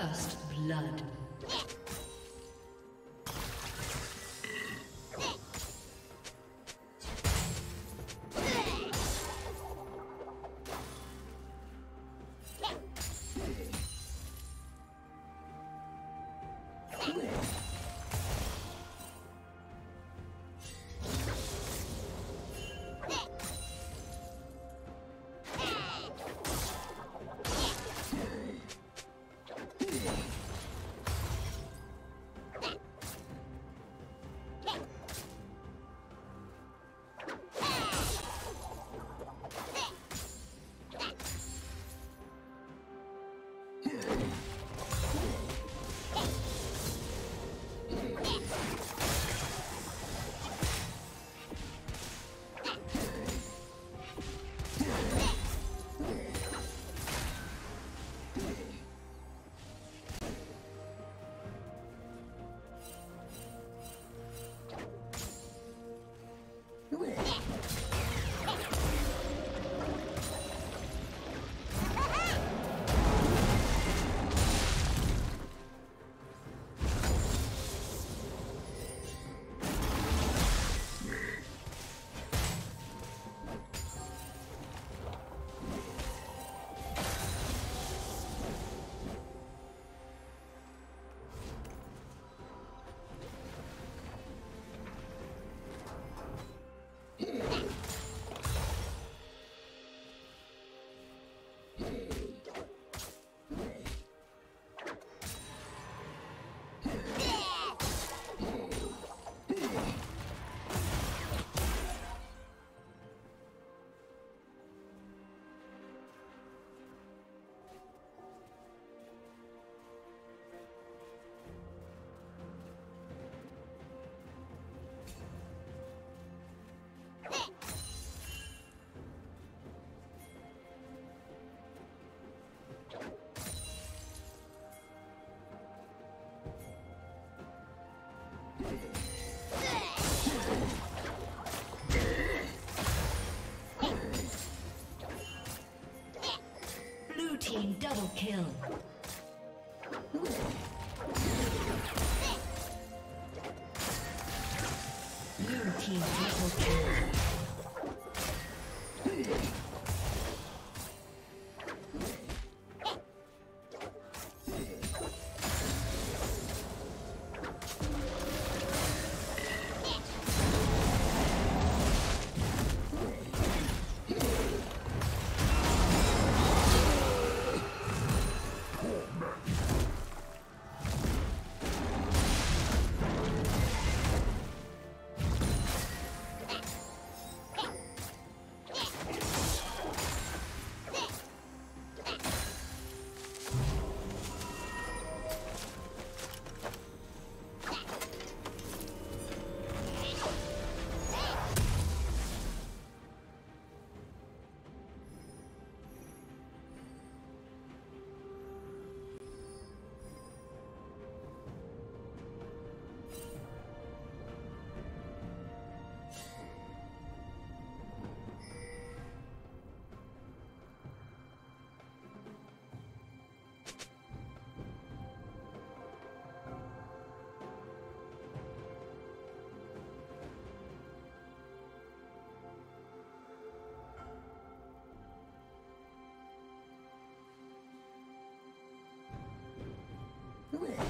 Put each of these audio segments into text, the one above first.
First blood. Team do it.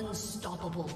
Unstoppable.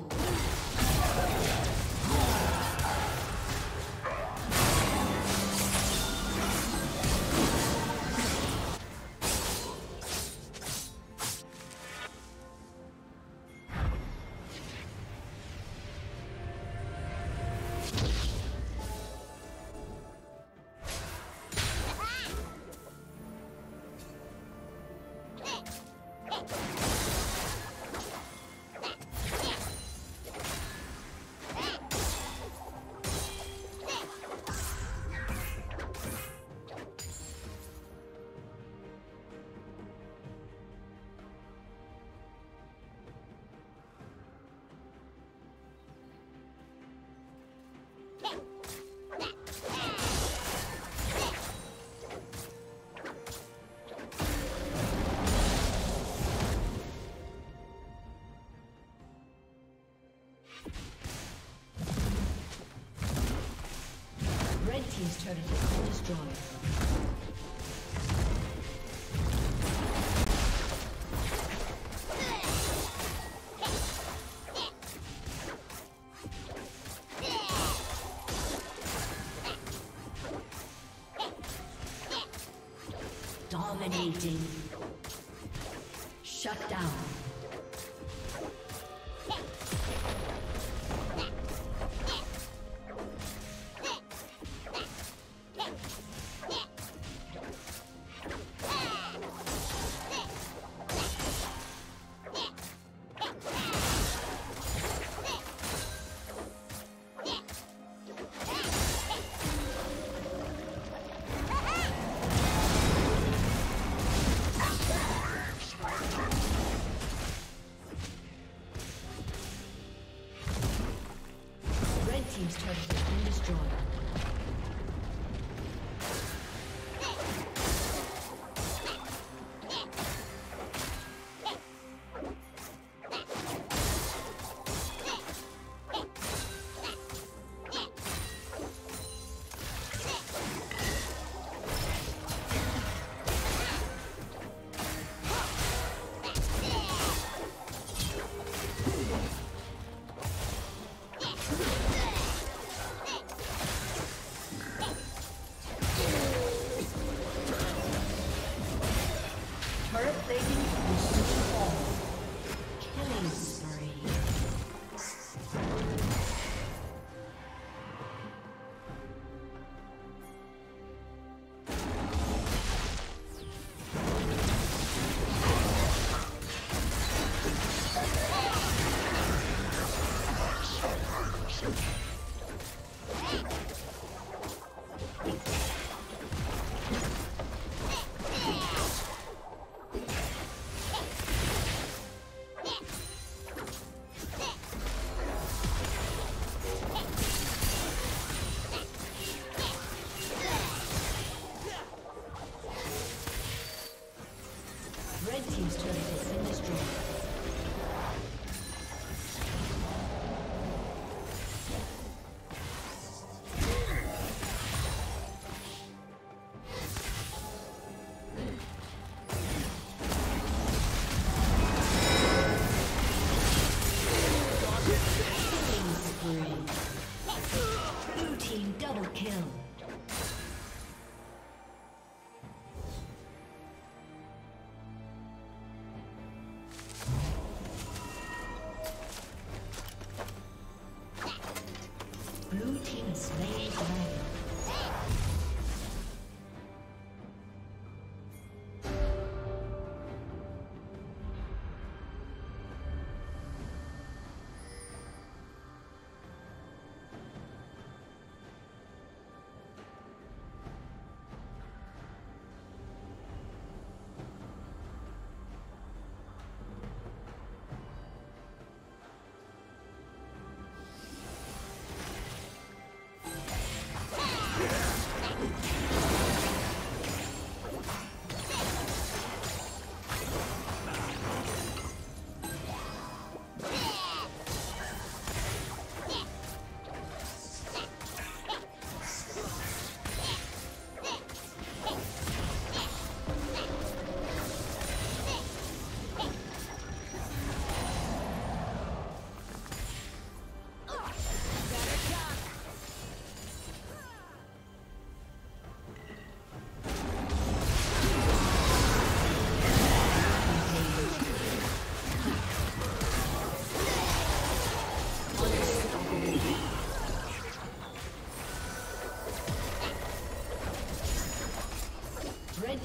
Turret has been destroyed. Dominating. Shut down.